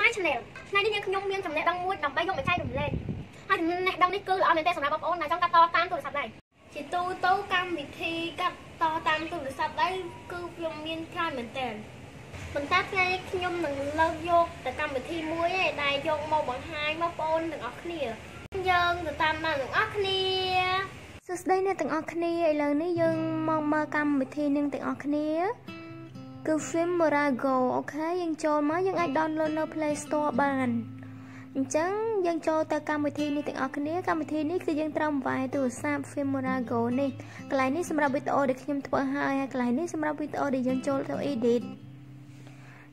My Channel ថ្ងៃនេះយើងខ្ញុំមានចំណេះដឹងមួយដើម្បីយកមកចែករំលែកហើយចំណេះដឹងនេះគឺល្អមែនទែនសម្រាប់បងប្អូនដែលចង់កាត់តតាមទូរស័ព្ទដែរជាទូទៅកម្មវិធីកាត់តតាមទូរស័ព្ទដែរគឺខ្ញុំមានច្រើនមែនទែនប៉ុន្តែថ្ងៃនេះខ្ញុំនឹងលើកយកតែកម្មវិធីមួយឯងដែលយកមកបង្ហាញបងប្អូនទាំងអស់គ្នាយើងទៅតាមបានទាំងអស់គ្នាសួស្តីអ្នកទាំងអស់គ្នាឥឡូវនេះយើងមកមើលកម្មវិធីនឹងទាំងអស់គ្នា គឺ Film Morago អូខេយើងចូលមកយើងអាច download នៅ Play Store បានអញ្ចឹងយើងចូលទៅកម្មវិធីនេះទាំងអស់គ្នាកម្មវិធីនេះគឺយើងត្រូវបង្វែរទូរស័ព្ទ Film Morago នេះកន្លែងនេះសម្រាប់វីដេអូដែលខ្ញុំធ្វើហើយហើយកន្លែងនេះសម្រាប់វីដេអូដែលយើងចូលទៅ edit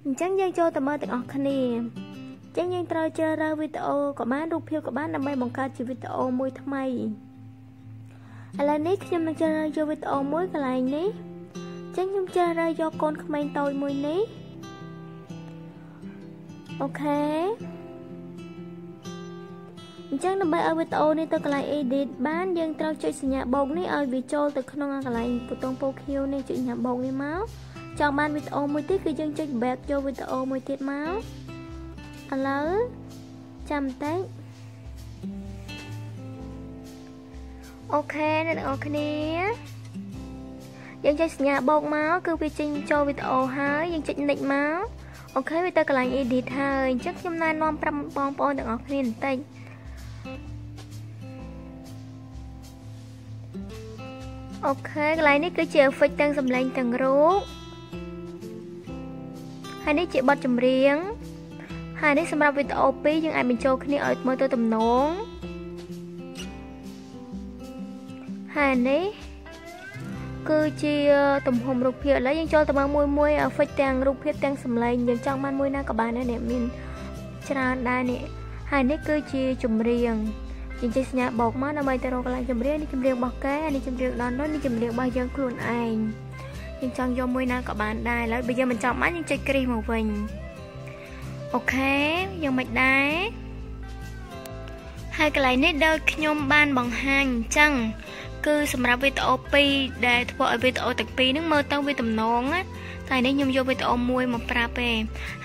អញ្ចឹងយើងចូលទៅមើលទាំងអស់គ្នាអញ្ចឹងយើងត្រូវជ្រើសរើសវីដេអូក៏បានរូបភាពក៏បានដើម្បីបង្កើតជាវីដេអូមួយថ្មីឥឡូវនេះខ្ញុំនឹងជ្រើសរើសយកវីដេអូមួយកន្លែងនេះ ចឹងខ្ញុំជ្រើសរើសយកកូនក្មេងតូចមួយនេះអូខេអញ្ចឹងដើម្បីឲ្យវីដេអូនេះទៅកន្លែង edit បានយើងត្រូវចុចសញ្ញាបូកនេះឲ្យវាចូលទៅក្នុងកន្លែងប៊ូតុងពណ៌ខៀវនេះចុចសញ្ញាបូកនេះមកចង់បានវីដេអូមួយទៀតគឺយើងចុច back យកវីដេអូមួយទៀតមកឥឡូវចាំបន្តិច OK អ្នកទាំងអស់គ្នា យើងចុចសញ្ញាបូកមកគឺវាចេញចូលវីដេអូហើយយើងចុច next មក OK វាទៅកន្លែង edit ហើយអញ្ចឹងខ្ញុំណែនាំប្រាប់បងប្អូនទាំងអស់គ្នាបន្តិច OK កន្លែងនេះគឺជា effect ទាំងសំឡេងទាំងរូបហើយនេះជាបទចម្រៀងហើយនេះសម្រាប់វីដេអូ2យើងអាចបញ្ចូលគ្នាឲ្យមើលទៅទំនងហើយនេះ គឺជាទំហំរូបភាពឥឡូវយើងចូលទៅមើលមួយមួយ effect ទាំងរូបភាពទាំងសម្លេងយើងចង់បានមួយណាក៏បានដែរនេះមានច្រើនដែរនេះហើយនេះគឺជាចម្រៀងយើងចេះសញ្ញាបោកមកដើម្បីទៅរកកន្លែងចម្រៀងនេះចម្រៀងរបស់គេហើយនេះចម្រៀងដល់នោះនេះចម្រៀងរបស់យើងខ្លួនឯងយើងចង់យកមួយណាក៏បានដែរឥឡូវបើយើងមិនចង់បានយើងចុចគ្រីសមកវិញអូខេយើងមិនដែរហើយកន្លែងនេះដូចខ្ញុំបានបង្ហាញអញ្ចឹង គឺសម្រាប់វីដេអូ2ដែលធ្វើឲ្យវីដេអូទាំងពីរហ្នឹងមើលទៅវាទំនងណាតែនេះខ្ញុំយកវីដេអូមួយមកប្រាប់ទេ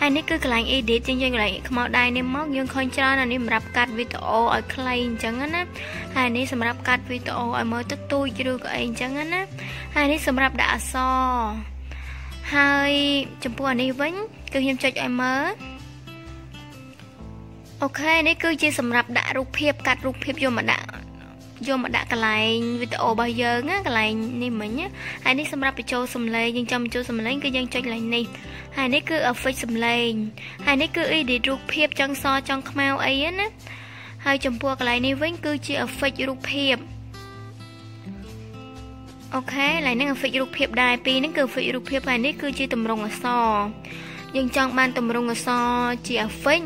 ហើយនេះគឺកន្លែង edit ជាងយើងកន្លែងខ្មៅដៃនេះមកយើងឃើញច្រើនអានេះសម្រាប់កាត់វីដេអូឲ្យខ្លីអញ្ចឹងណាហើយនេះសម្រាប់កាត់វីដេអូឲ្យមើលទៅទូចឬក៏អីអញ្ចឹងណាហើយនេះសម្រាប់ដាក់អក្សរហើយចំពោះអានេះវិញគឺខ្ញុំចុចឲ្យមើលអូខេនេះគឺជាសម្រាប់ដាក់រូបភាពកាត់រូបភាពយកមកដាក់ យកមកដាក់កន្លែងវីដេអូរបស់យើងណាកន្លែងនេះមិញហើយនេះសម្រាប់បញ្ចូលសំឡេងយើងចង់បញ្ចូលសំឡេងគឺយើងចុចកន្លែងនេះហើយនេះគឺ effect សំឡេងហើយនេះគឺ edit រូបភាពចង់សចង់ខ្មៅអីណាហើយចំពោះកន្លែងនេះវិញគឺជា effect រូបភាពអូខេឡើយនឹង effect រូបភាពដែរពីរនេះគឺ effect រូបភាពហើយនេះគឺជាតម្រងអក្សរយើងចង់បានតម្រងអក្សរជា effect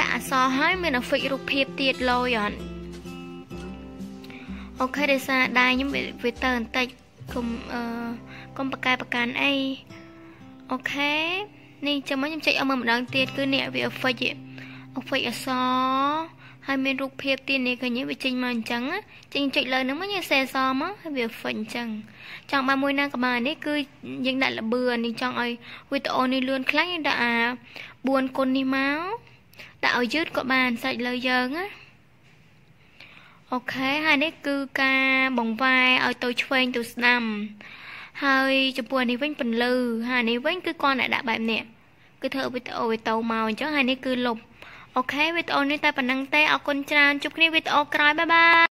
ដាក់អក្សរហើយមាន effect រូបភាពទៀតលយអត់ អូខេដោយសារដៃខ្ញុំវាទៅបន្តិចគុំអឺគុំបកែបកានអីអូខេនេះចាំមកខ្ញុំចុចឲ្យមើលម្ដងទៀតគឺនេះវា effect effect អសហើយមានរូបភាពទៀតនេះឃើញវាចេញមកអញ្ចឹងចេញចុចលើហ្នឹងមកយើងសេសមកហើយវា effect អញ្ចឹងចង់បានមួយណាក៏បាននេះគឺយើងដាក់លបឿននេះចង់ឲ្យវីដេអូនេះលឿនខ្លាំងយើងដាក់អា4គុណនេះមកដាក់ឲ្យយឺតក៏បានសាច់លើយើងណា អូខេហើយនេះគឺការបង្វែរឲ្យទៅឆ្វេងទៅស្ដាំ ហើយចំពោះនេះវិញពន្លឺហើយនេះវិញគឺគាត់តែដាក់បែបនេះគឺធ្វើវីដេអូវីដេអូមកអញ្ចឹងហើយនេះគឺលុបអូខេវីដេអូនេះតែប៉ុណ្្នឹងទេអរគុណច្រើនជួបគ្នាវីដេអូក្រោយបាយបាយ